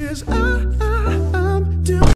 is I.